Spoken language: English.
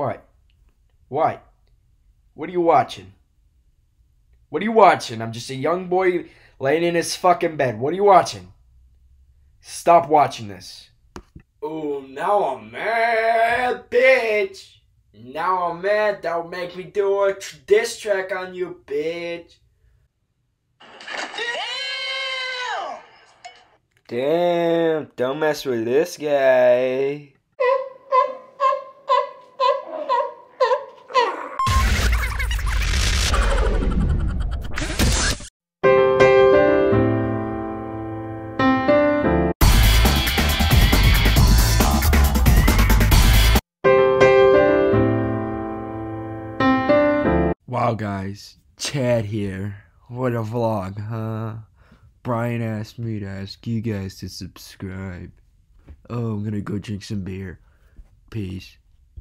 What? What? What are you watching? What are you watching? I'm just a young boy laying in his fucking bed. What are you watching? Stop watching this. Oh, now I'm mad, bitch. Now I'm mad. That'll make me do a tr- diss track on you, bitch. Damn, don't mess with this guy. Wow, guys, Chad here. What a vlog, huh? Brian asked me to ask you guys to subscribe. Oh, I'm gonna go drink some beer. Peace.